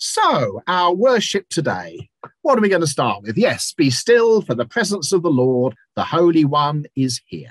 So, our worship today, what are we going to start with? Yes, be still, for the presence of the Lord, the Holy One, is here.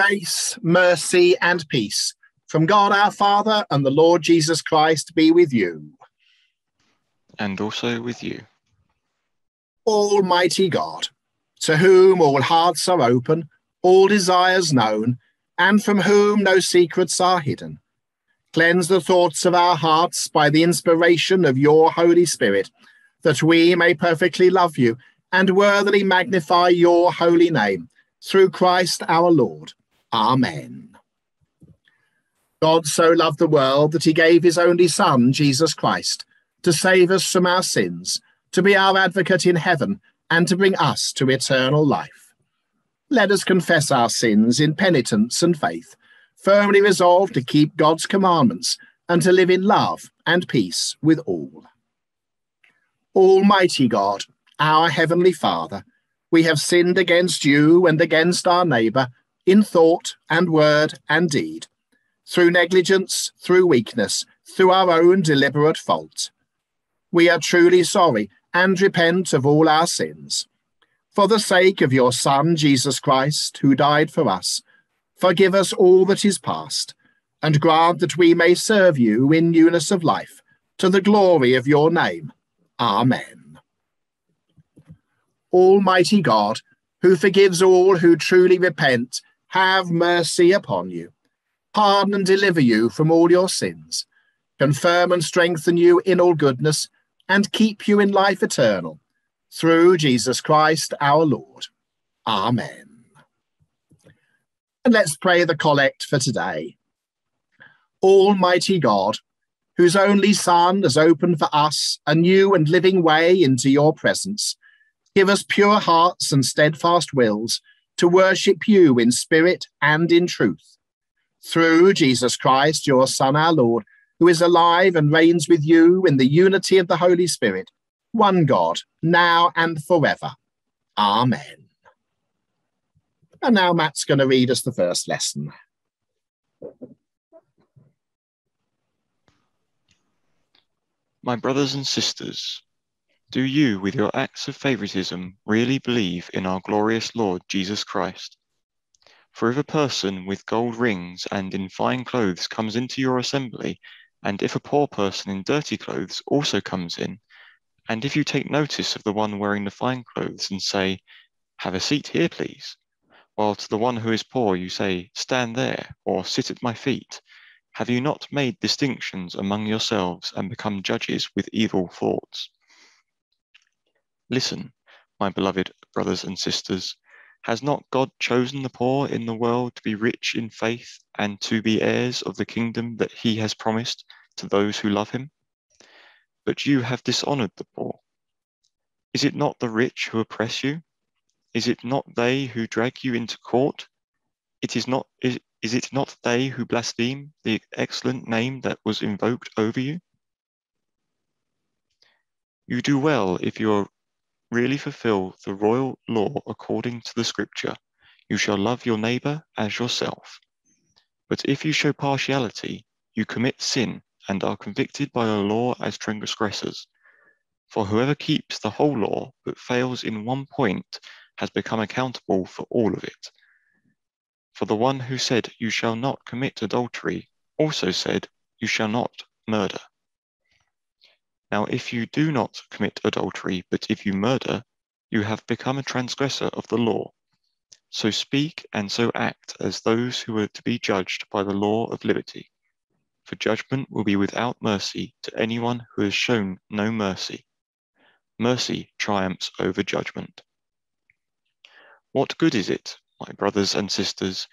Grace, mercy, and peace from God our Father and the Lord Jesus Christ be with you. And also with you. Almighty God, to whom all hearts are open, all desires known, and from whom no secrets are hidden. Cleanse the thoughts of our hearts by the inspiration of your Holy Spirit, that we may perfectly love you and worthily magnify your holy name, through Christ our Lord. Amen. God so loved the world that he gave his only Son, Jesus Christ, to save us from our sins, to be our advocate in heaven, and to bring us to eternal life. Let us confess our sins in penitence and faith, firmly resolved to keep God's commandments and to live in love and peace with all. Almighty God, our Heavenly Father, We have sinned against you and against our neighbour in thought and word and deed, through negligence, through weakness, through our own deliberate fault. We are truly sorry and repent of all our sins. For the sake of your Son, Jesus Christ, who died for us, forgive us all that is past, and grant that we may serve you in newness of life, to the glory of your name. Amen. Almighty God, who forgives all who truly repent, have mercy upon you. Pardon and deliver you from all your sins. Confirm and strengthen you in all goodness, and keep you in life eternal. Through Jesus Christ our Lord. Amen. And let's pray the collect for today. Almighty God, whose only Son has opened for us a new and living way into your presence, give us pure hearts and steadfast wills to worship you in spirit and in truth. Through Jesus Christ, your Son, our Lord, who is alive and reigns with you in the unity of the Holy Spirit, one God, now and forever. Amen. And now Matt's going to read us the first lesson. My brothers and sisters, do you, with your acts of favoritism, really believe in our glorious Lord Jesus Christ? For if a person with gold rings and in fine clothes comes into your assembly, and if a poor person in dirty clothes also comes in, and if you take notice of the one wearing the fine clothes and say, Have a seat here, please, while to the one who is poor you say, Stand there, or sit at my feet, have you not made distinctions among yourselves and become judges with evil thoughts? Listen, my beloved brothers and sisters, has not God chosen the poor in the world to be rich in faith and to be heirs of the kingdom that he has promised to those who love him? But you have dishonored the poor. Is it not the rich who oppress you? Is it not they who drag you into court? It is not is, is it not they who blaspheme the excellent name that was invoked over you? You do well if you are really fulfill the royal law according to the scripture, you shall love your neighbor as yourself. But if you show partiality, you commit sin and are convicted by the law as transgressors. For whoever keeps the whole law but fails in one point has become accountable for all of it. For the one who said, You shall not commit adultery, also said, You shall not murder. Now, if you do not commit adultery, but if you murder, you have become a transgressor of the law. So speak and so act as those who are to be judged by the law of liberty. For judgment will be without mercy to anyone who has shown no mercy. Mercy triumphs over judgment. What good is it, my brothers and sisters,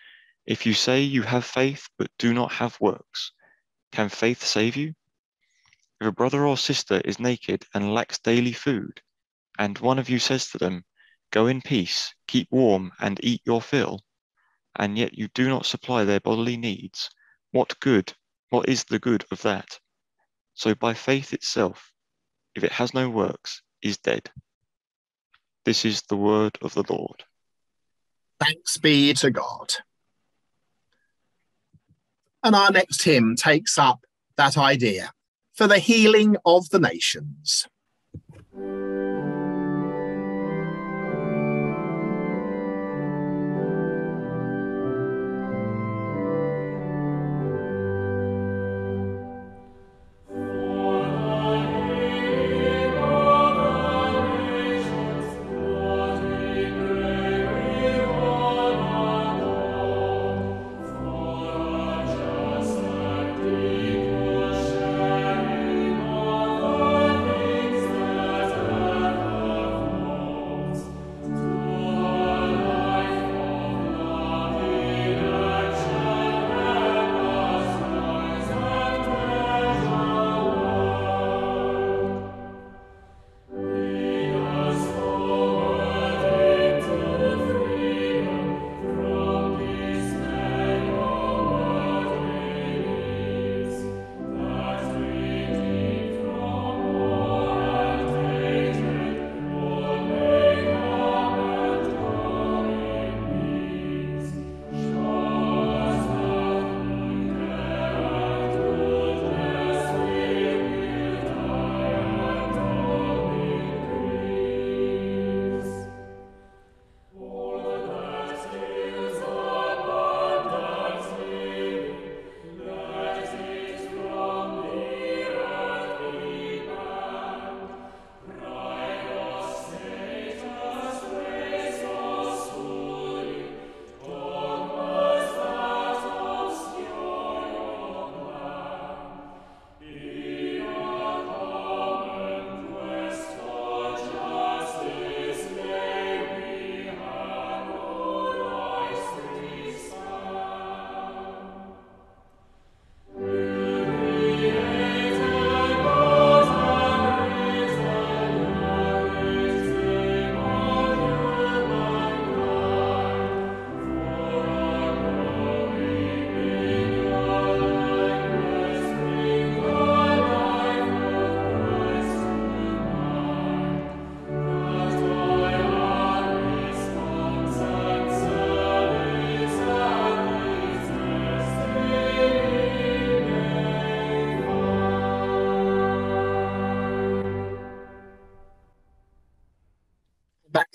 if you say you have faith but do not have works? Can faith save you? If a brother or sister is naked and lacks daily food, and one of you says to them, Go in peace, keep warm, and eat your fill, and yet you do not supply their bodily needs, what good, what is the good of that? So by faith itself, if it has no works, is dead. This is the word of the Lord. Thanks be to God. And our next hymn takes up that idea for the healing of the nations.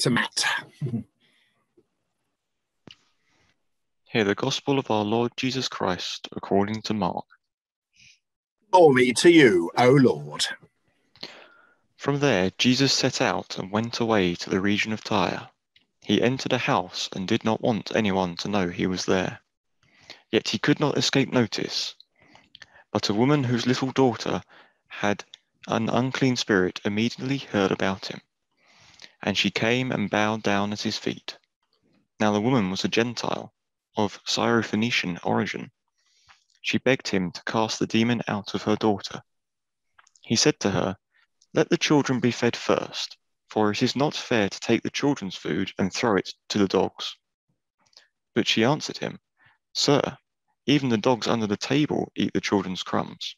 To Matt. Hear the gospel of our Lord Jesus Christ according to Mark. Glory to you, O Lord. From there, Jesus set out and went away to the region of Tyre. He entered a house and did not want anyone to know he was there. Yet he could not escape notice. But a woman whose little daughter had an unclean spirit immediately heard about him. And she came and bowed down at his feet. Now the woman was a Gentile of Syrophoenician origin. She begged him to cast the demon out of her daughter. He said to her, Let the children be fed first, for it is not fair to take the children's food and throw it to the dogs. But she answered him, Sir, even the dogs under the table eat the children's crumbs.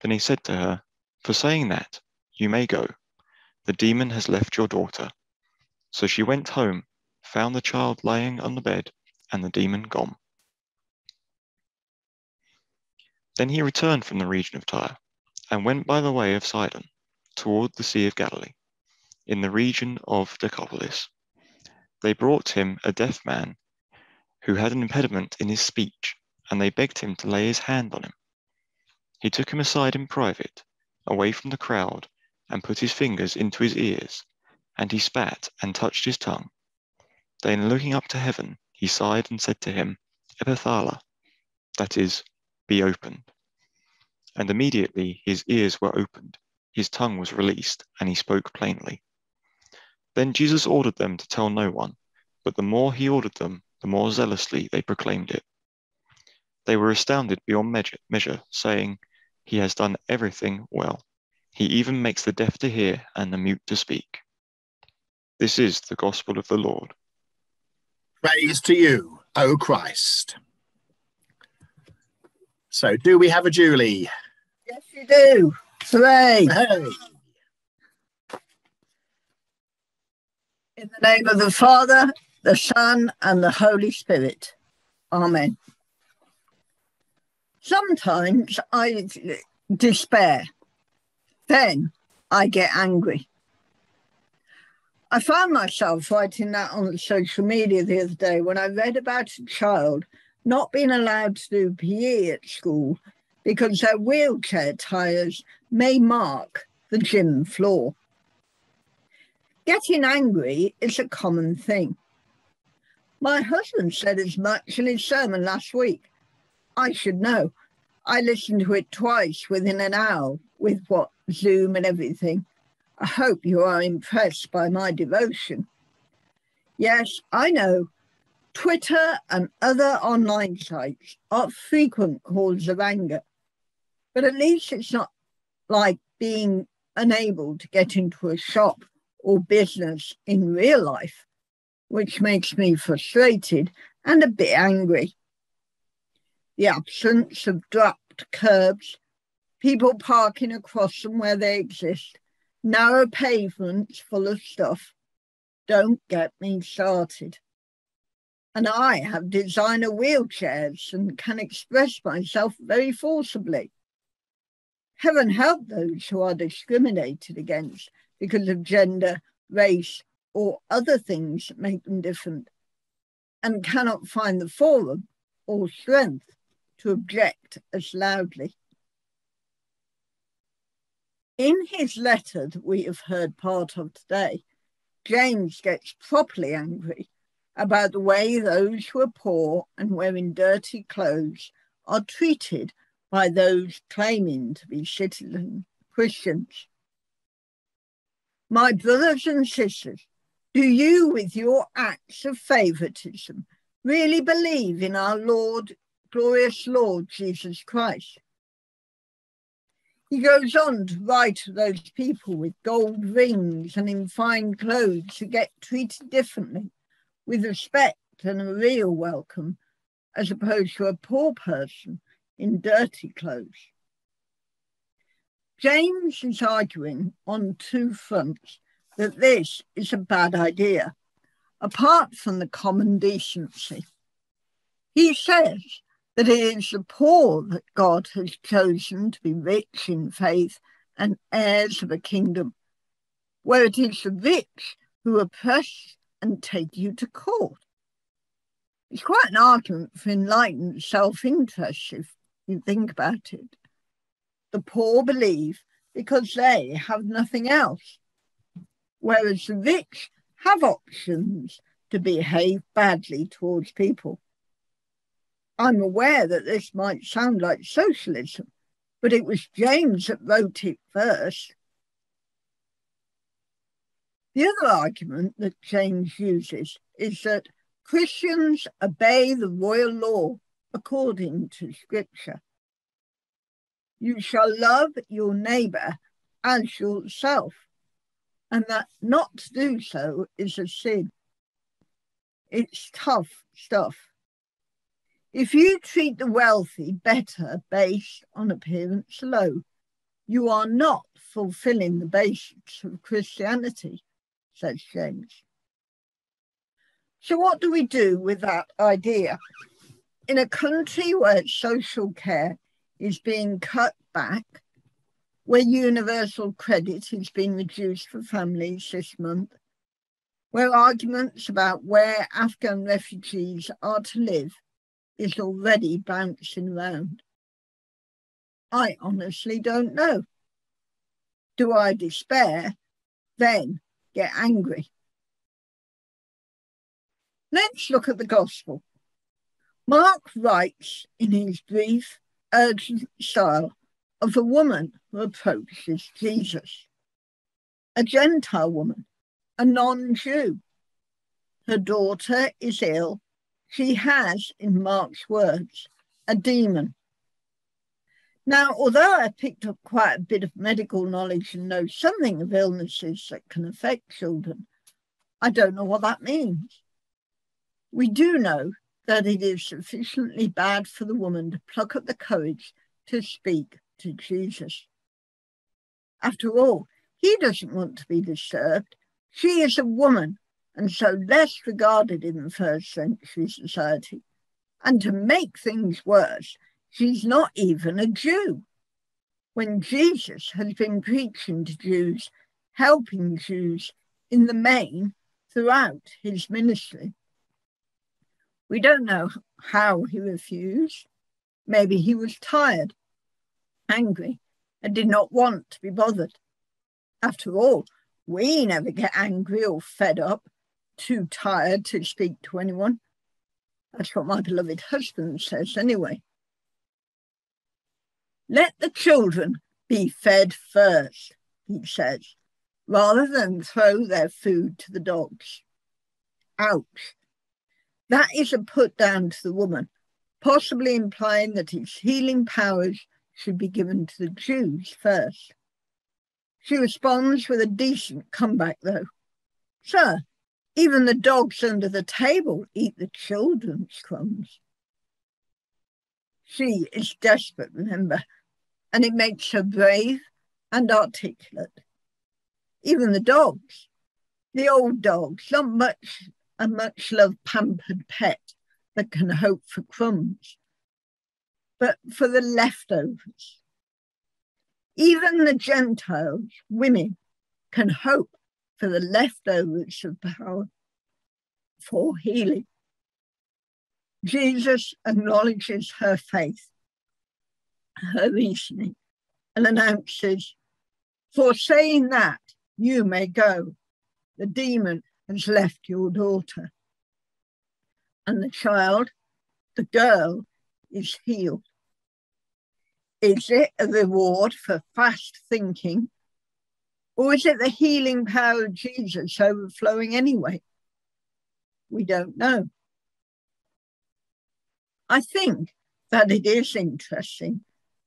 Then he said to her, For saying that, you may go. The demon has left your daughter. So she went home, found the child lying on the bed, and the demon gone. Then he returned from the region of Tyre, and went by the way of Sidon, toward the Sea of Galilee, in the region of Decapolis. They brought him a deaf man who had an impediment in his speech, and they begged him to lay his hand on him. He took him aside in private, away from the crowd, and put his fingers into his ears, and he spat and touched his tongue. Then, looking up to heaven, he sighed and said to him, Ephphatha, that is, be opened. And immediately his ears were opened, his tongue was released, and he spoke plainly. Then Jesus ordered them to tell no one, but the more he ordered them, the more zealously they proclaimed it. They were astounded beyond measure, measure saying, He has done everything well. He even makes the deaf to hear and the mute to speak. This is the gospel of the Lord. Praise to you, O Christ. So, do we have a Julie? Yes, you do. Hooray. Hey. In the name of the Father, the Son, and the Holy Spirit. Amen. Sometimes I despair. Then I get angry. I found myself writing that on social media the other day when I read about a child not being allowed to do PE at school because their wheelchair tyres may mark the gym floor. Getting angry is a common thing. My husband said as much in his sermon last week. I should know. I listened to it twice within an hour with what Zoom and everything. I hope you are impressed by my devotion. Yes, I know Twitter and other online sites are frequent causes of anger, but at least it's not like being unable to get into a shop or business in real life, which makes me frustrated and a bit angry. The absence of dropped curbs, people parking across from where they exist, narrow pavements full of stuff. Don't get me started. And I have designer wheelchairs and can express myself very forcibly. Heaven help those who are discriminated against because of gender, race, or other things that make them different and cannot find the forum or strength to object as loudly. In his letter that we have heard part of today, James gets properly angry about the way those who are poor and wearing dirty clothes are treated by those claiming to be citizen Christians. My brothers and sisters, do you, with your acts of favoritism, really believe in our Lord, glorious Lord Jesus Christ? He goes on to write those people with gold rings and in fine clothes who get treated differently, with respect and a real welcome, as opposed to a poor person in dirty clothes. James is arguing on two fronts that this is a bad idea, apart from the common decency. He says that it is the poor that God has chosen to be rich in faith and heirs of a kingdom, where it is the rich who oppress and take you to court. It's quite an argument for enlightened self interest if you think about it. The poor believe because they have nothing else, whereas the rich have options to behave badly towards people. I'm aware that this might sound like socialism, but it was James that wrote it first. The other argument that James uses is that Christians obey the royal law according to Scripture. You shall love your neighbour as yourself, and that not to do so is a sin. It's tough stuff. If you treat the wealthy better based on appearance alone, you are not fulfilling the basics of Christianity, says James. So, what do we do with that idea? In a country where social care is being cut back, where universal credit has been reduced for families this month, where arguments about where Afghan refugees are to live is already bouncing around. I honestly don't know. Do I despair? Then get angry. Let's look at the gospel. Mark writes in his brief, urgent style of a woman who approaches Jesus, a Gentile woman, a non Jew. Her daughter is ill. She has, in Mark's words, a demon. Now, although I picked up quite a bit of medical knowledge and know something of illnesses that can affect children, I don't know what that means. We do know that it is sufficiently bad for the woman to pluck up the courage to speak to Jesus. After all, he doesn't want to be disturbed. She is a woman and so less regarded in the first century society. And to make things worse, she's not even a Jew. When Jesus has been preaching to Jews, helping Jews in the main throughout his ministry. We don't know how he refused. Maybe he was tired, angry, and did not want to be bothered. After all, we never get angry or fed up, too tired to speak to anyone. That's what my beloved husband says, anyway. Let the children be fed first, he says, rather than throw their food to the dogs. Ouch. That is a put down to the woman, possibly implying that its healing powers should be given to the Jews first. She responds with a decent comeback, though. Sir, even the dogs under the table eat the children's crumbs. She is desperate, remember, and it makes her brave and articulate. Even the dogs, the old dogs, not much a much loved pampered pet that can hope for crumbs, but for the leftovers. Even the Gentiles, women, can hope for the leftovers of power for healing. Jesus acknowledges her faith, her reasoning, and announces, For saying that, you may go. The demon has left your daughter. And the child, the girl, is healed. Is it a reward for fast thinking? Or is it the healing power of Jesus overflowing anyway? We don't know. I think that it is interesting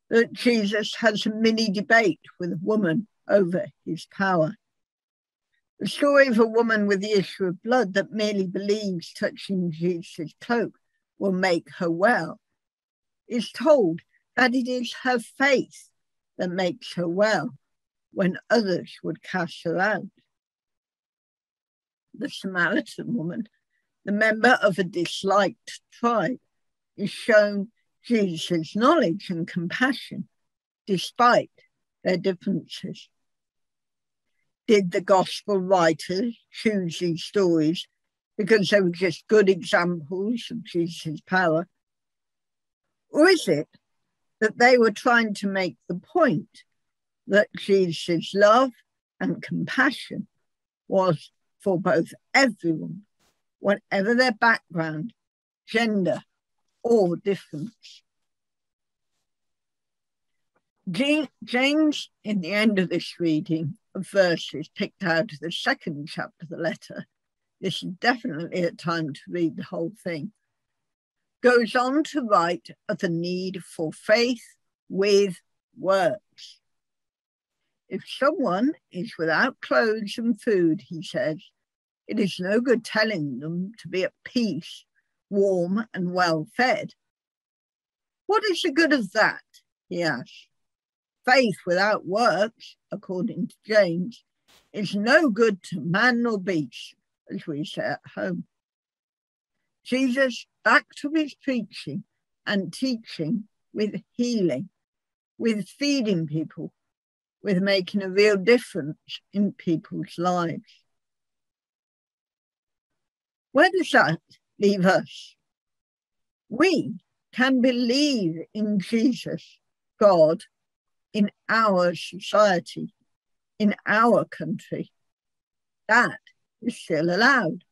that Jesus has a mini debate with a woman over his power. The story of a woman with the issue of blood that merely believes touching Jesus' cloak will make her well is told that it is her faith that makes her well when others would cast her out. The Samaritan woman, the member of a disliked tribe, is shown Jesus' knowledge and compassion despite their differences. Did the gospel writers choose these stories because they were just good examples of Jesus' power? Or is it that they were trying to make the point that Jesus' love and compassion was for both everyone, whatever their background, gender, or difference? James, in the end of this reading of verses picked out of the second chapter of the letter, this is definitely a time to read the whole thing, goes on to write of the need for faith with works. If someone is without clothes and food, he says, it is no good telling them to be at peace, warm and well fed. What is the good of that? He asks. Faith without works, according to James, is no good to man nor beast, as we say at home. Jesus backed up his preaching and teaching with healing, with feeding people, with making a real difference in people's lives. Where does that leave us? We can believe in Jesus, God, in our society, in our country. That is still allowed,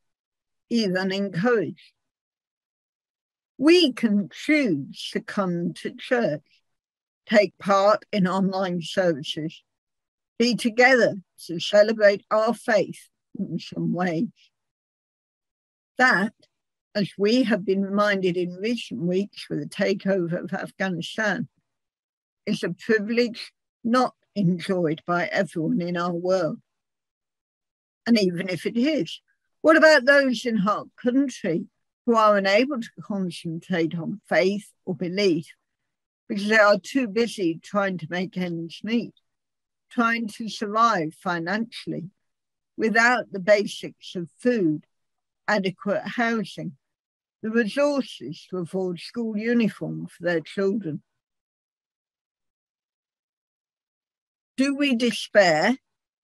even encouraged. We can choose to come to church, take part in online services, be together to celebrate our faith in some ways. That, as we have been reminded in recent weeks with the takeover of Afghanistan, is a privilege not enjoyed by everyone in our world. And even if it is, what about those in our country who are unable to concentrate on faith or belief because they are too busy trying to make ends meet, trying to survive financially without the basics of food, adequate housing, the resources to afford school uniform for their children, Do we despair,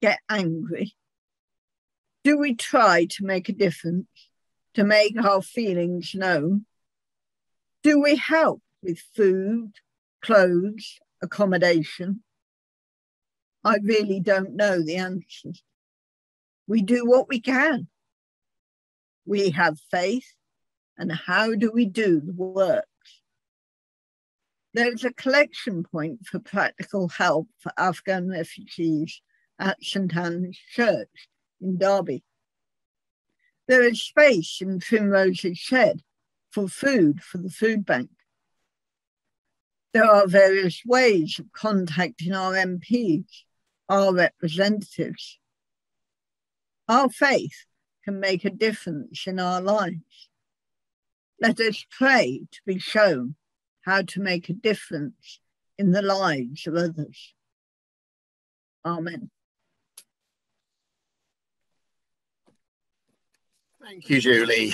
get angry? Do we try to make a difference, to make our feelings known? Do we help with food, clothes, accommodation? I really don't know the answers. We do what we can. We have faith, and how do we do the work? There's a collection point for practical help for Afghan refugees at St Anne's Church in Derby. There is space in Primrose's shed for food for the food bank. There are various ways of contacting our MPs, our representatives. Our faith can make a difference in our lives. Let us pray to be shown how to make a difference in the lives of others. Amen. Thank you, Julie.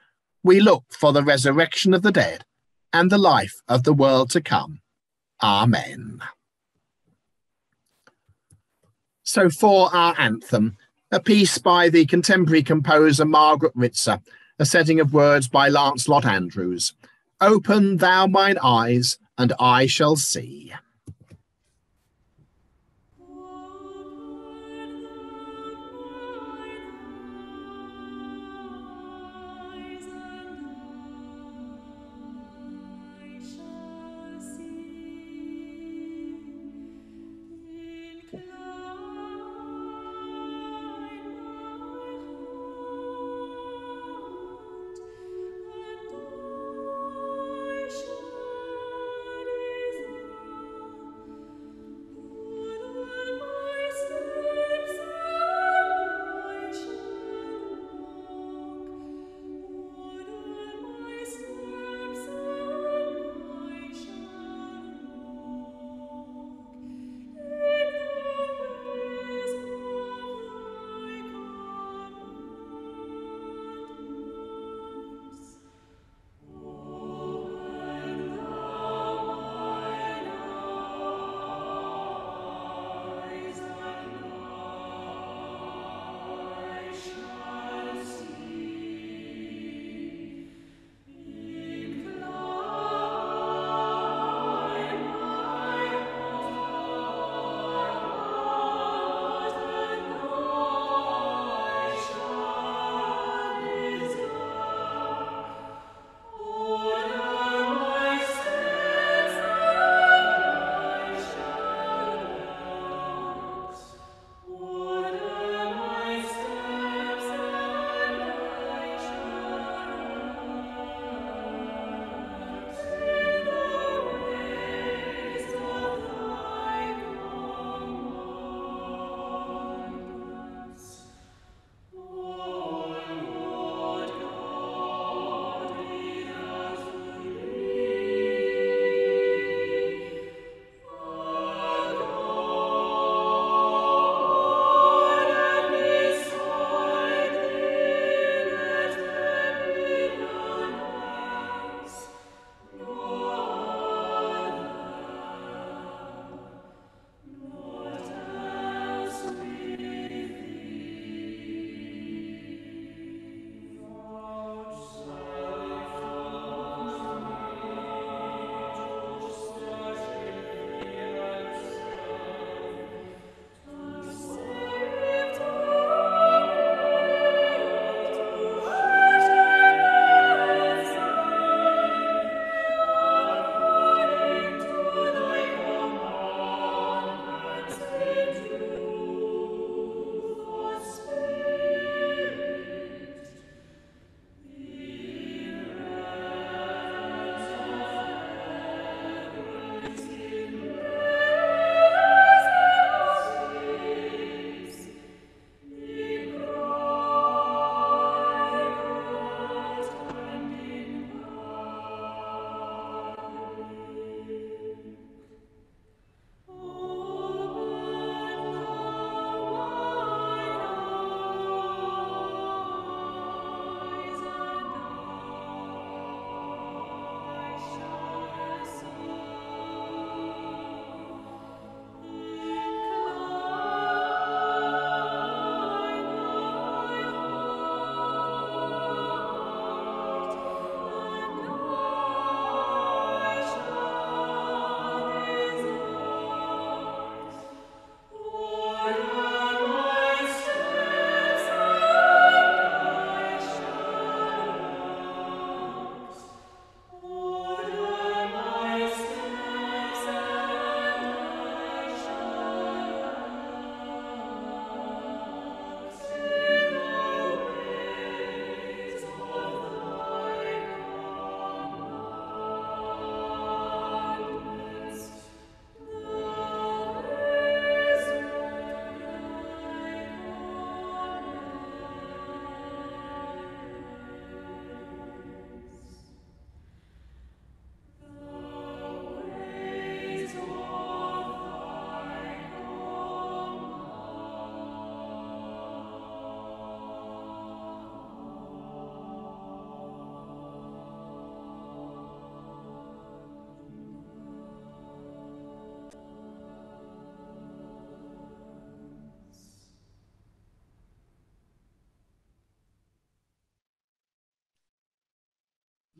We look for the resurrection of the dead and the life of the world to come. Amen. So, for our anthem, a piece by the contemporary composer Margaret Rizza, a setting of words by Lancelot Andrewes Open thou mine eyes, and I shall see.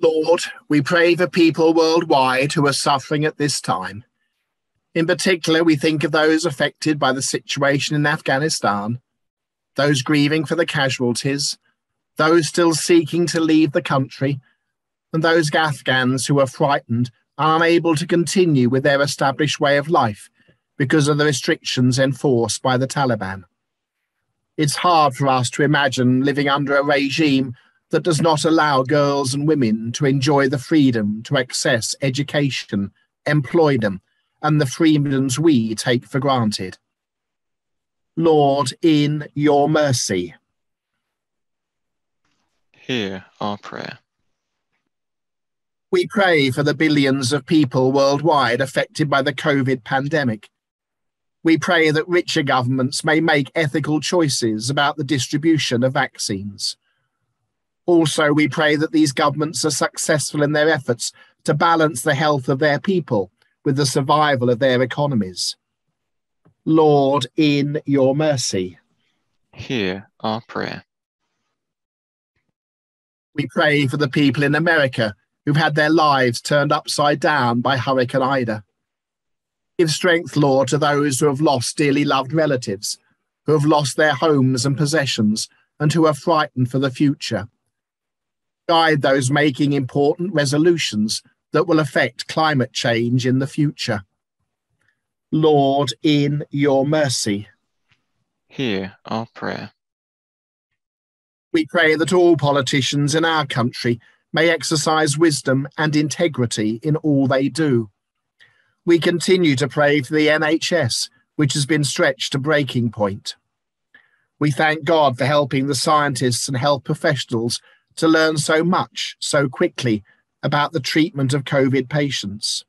Lord, we pray for people worldwide who are suffering at this time. In particular, we think of those affected by the situation in Afghanistan, those grieving for the casualties, those still seeking to leave the country, and those Afghans who are frightened and unable to continue with their established way of life because of the restrictions enforced by the Taliban. It's hard for us to imagine living under a regime that does not allow girls and women to enjoy the freedom to access education, employment, and the freedoms we take for granted. Lord, in your mercy. Hear our prayer. We pray for the billions of people worldwide affected by the COVID pandemic. We pray that richer governments may make ethical choices about the distribution of vaccines. Also, we pray that these governments are successful in their efforts to balance the health of their people with the survival of their economies. Lord, in your mercy. Hear our prayer. We pray for the people in America who've had their lives turned upside down by Hurricane Ida. Give strength, Lord, to those who have lost dearly loved relatives, who have lost their homes and possessions, and who are frightened for the future. Guide those making important resolutions that will affect climate change in the future. Lord, in your mercy. Hear our prayer. We pray that all politicians in our country may exercise wisdom and integrity in all they do. We continue to pray for the NHS, which has been stretched to breaking point. We thank God for helping the scientists and health professionals to learn so much so quickly about the treatment of COVID patients.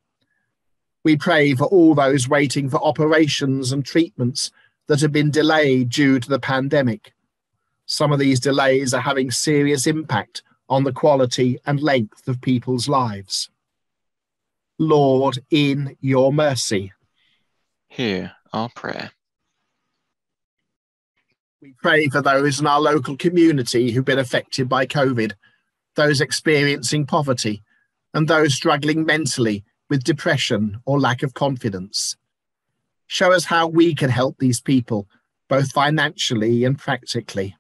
We pray for all those waiting for operations and treatments that have been delayed due to the pandemic. Some of these delays are having serious impact on the quality and length of people's lives. Lord, in your mercy. Hear our prayer. We pray for those in our local community who've been affected by COVID, those experiencing poverty, and those struggling mentally with depression or lack of confidence. Show us how we can help these people, both financially and practically.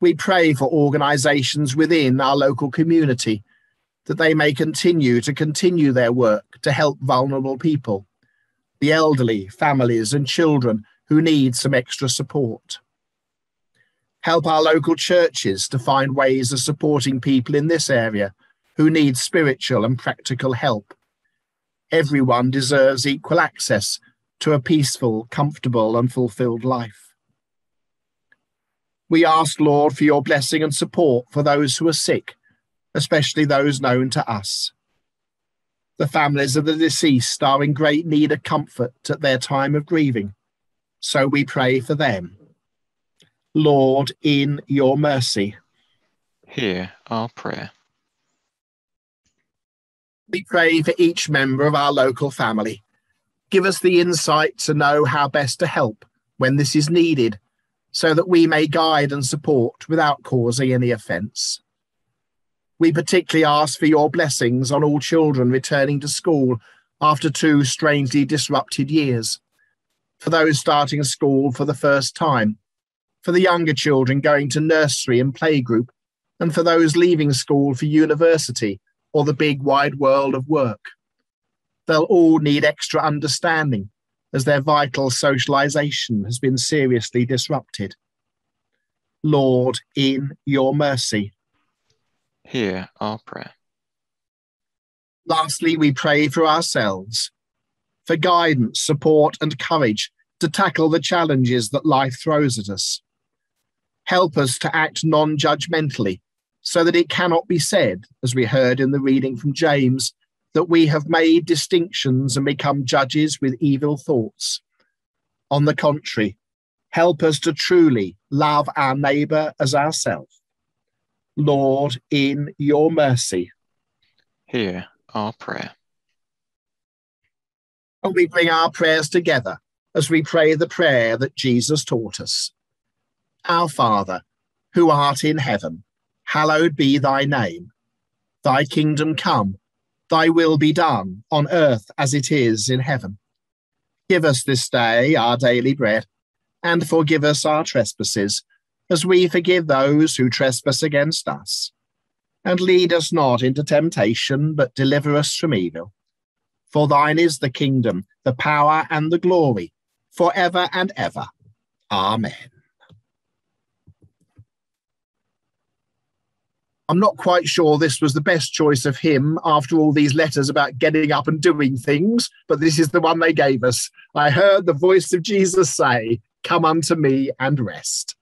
We pray for organisations within our local community that they may continue to continue their work to help vulnerable people, the elderly, families, and children who need some extra support. Help our local churches to find ways of supporting people in this area who need spiritual and practical help. Everyone deserves equal access to a peaceful, comfortable, and fulfilled life. We ask, Lord, for your blessing and support for those who are sick, especially those known to us. The families of the deceased are in great need of comfort at their time of grieving, so we pray for them. Lord, in your mercy. Hear our prayer. We pray for each member of our local family. Give us the insight to know how best to help when this is needed so that we may guide and support without causing any offence. We particularly ask for your blessings on all children returning to school after two strangely disrupted years, for those starting school for the first time, for the younger children going to nursery and playgroup, and for those leaving school for university or the big wide world of work. They'll all need extra understanding as their vital socialization has been seriously disrupted. Lord, in your mercy. Hear our prayer. Lastly, we pray for ourselves, for guidance, support, and courage to tackle the challenges that life throws at us. Help us to act non judgmentally so that it cannot be said, as we heard in the reading from James, that we have made distinctions and become judges with evil thoughts. On the contrary, help us to truly love our neighbour as ourselves. Lord, in your mercy. Hear our prayer. And we bring our prayers together as we pray the prayer that Jesus taught us. Our Father, who art in heaven, hallowed be thy name. Thy kingdom come, thy will be done on earth as it is in heaven. Give us this day our daily bread, and forgive us our trespasses, as we forgive those who trespass against us. And lead us not into temptation, but deliver us from evil. For thine is the kingdom, the power, and the glory, for ever and ever. Amen. I'm not quite sure this was the best choice of hymn after all these letters about getting up and doing things, but this is the one they gave us. I heard the voice of Jesus say, Come unto me and rest.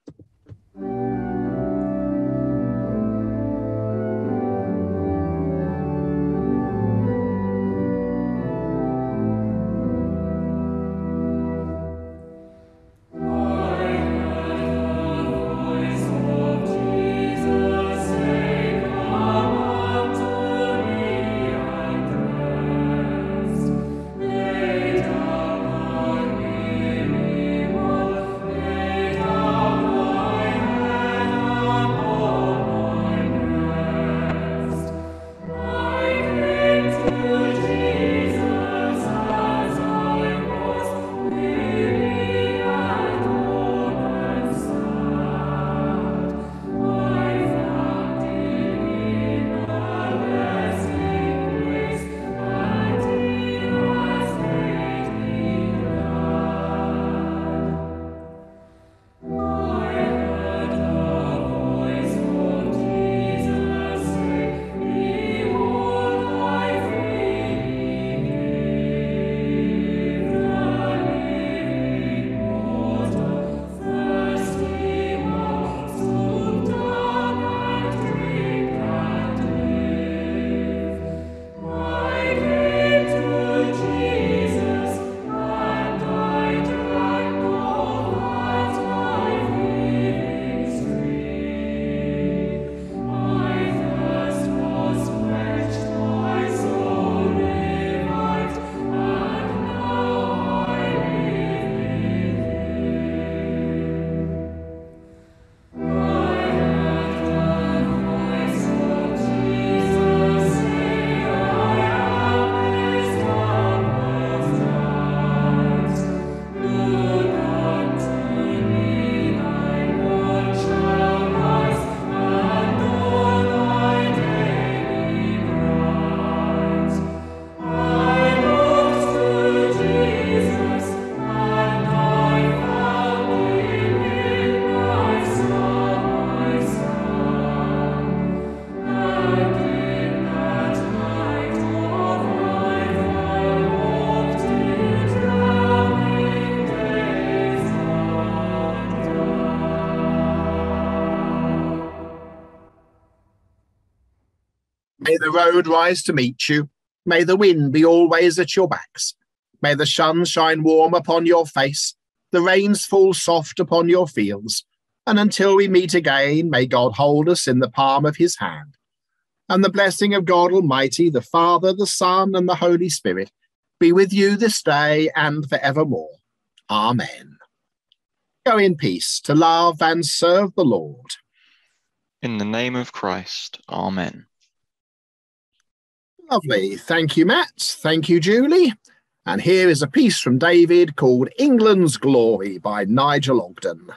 Road rise to meet you. May the wind be always at your backs. May the sun shine warm upon your face, the rains fall soft upon your fields. And until we meet again, may God hold us in the palm of his hand. And the blessing of God Almighty, the Father, the Son, and the Holy Spirit be with you this day and forevermore. Amen. Go in peace to love and serve the Lord. In the name of Christ. Amen. Lovely. Thank you, Matt. Thank you, Julie. And here is a piece from David called England's Glory by Nigel Ogden.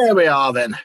There we are then.